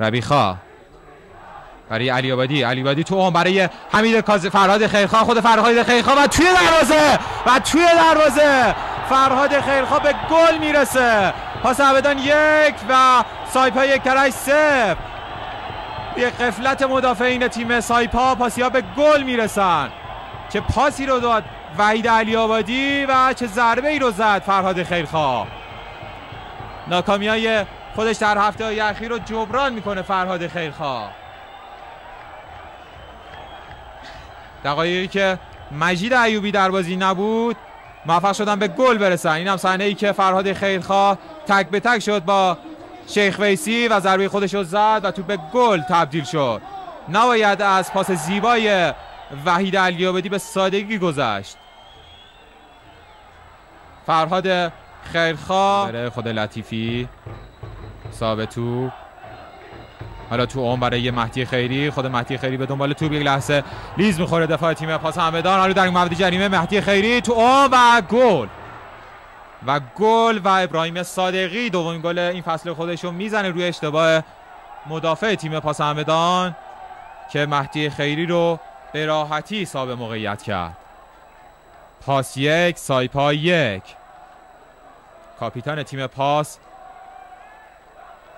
ربیخا. برای علی آبادی علی آبادی تو اون برای حمید کاظم فرهاد خیرخواه خود فرهاد خیرخواه و توی دروازه. و توی دروازه فرهاد خیرخواه به گل می‌رسه. پاس عبدان یک و سایپا یک کرش صفر. یک قفلت مدافعین تیم سایپا پاسیا به گل می‌رسن. چه پاسی رو داد وحید علی آبادی و چه ضربه ای رو زد فرهاد خیرخواه ناکامی های خودش در هفته های اخیر رو جبران می‌کنه فرهاد خیرخواه دقایقی که مجید ایوبی در بازی نبود موفق شدن به گل برسن. این هم ای که فرهاد خیرخواه تک به تک شد با شیخ ویسی و ضربه خودش رو زد و تو به گل تبدیل شد. نباید از پاس زیبای وحید علیابدی به سادگی گذشت. فرهاد خیرخواه خود لطیفی. ثابتو. حالا تو اون برای مهدی خیری خود مهدی خیری به دنبال توپ یک لحظه. لیز می‌خوره دفاع تیم پاس همدان. حالا در مورد جریمه مهدی خیری تو اون و گل. و گل و ابراهیم صادقی دومین گل این فصل خودش رو می‌زنه روی اشتباه مدافع تیم پاس همدان که مهدی خیری رو به راحتی حساب موقعیت کرد. پاس یک سایپا یک. کاپیتان تیم پاس.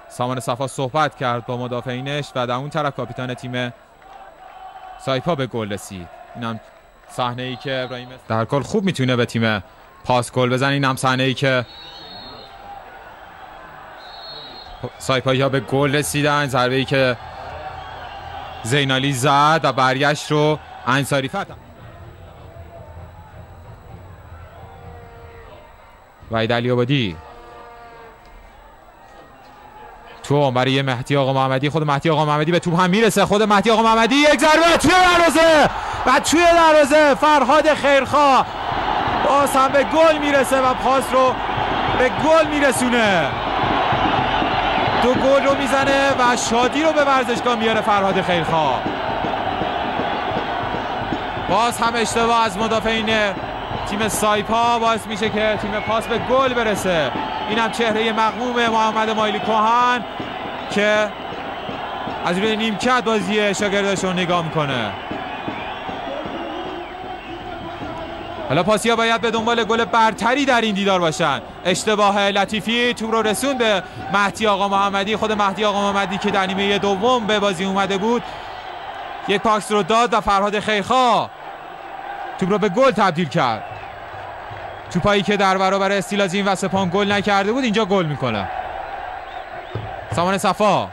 سامان صفا صحبت کرد با مدافعینش و در اون طرف کاپیتان تیم سایپا به گل رسید. اینم صحنه ای که ابراهیم در کل خوب می‌تونه به تیم پاس گل بزنه. اینم صحنه ای که سایپایی ها به گل رسیدن. ضربه ای که زینالی زد و برگشت رو انصاری فتح. وحید علی آبادی. تو برای مهدی آقا محمدی خود مهدی آقا محمدی به توپ هم می‌رسه. خود مهدی آقا محمدی یک ضربه توی دروازه و توی دروازه فرهاد خیرخواه باز هم به گل می‌رسه و پاس رو به گل میرسونه. دو گل رو می‌زنه و شادی رو به ورزشگاه میاره فرهاد خیرخواه باز هم اشتباه از مدافعین تیم سایپا باعث میشه که تیم پاس به گل برسه. اینم چهره مقموم محمد مایلی کوهن که از روی نیمکت بازی شاگردش رو نگاه می‌کنه. حالا پاسیا باید به دنبال گل برتری در این دیدار باشن. اشتباه لطیفی تو رو رسون به مهدی آقا محمدی. خود مهدی آقا محمدی که در نیمه دوم به بازی اومده بود یک پاکس رو داد و فرهاد خیرخواه توپ رو به گل تبدیل کرد. توپایی که در برابر استیلازین و سپان گل نکرده بود اینجا گل می‌کنه. سامان صفا.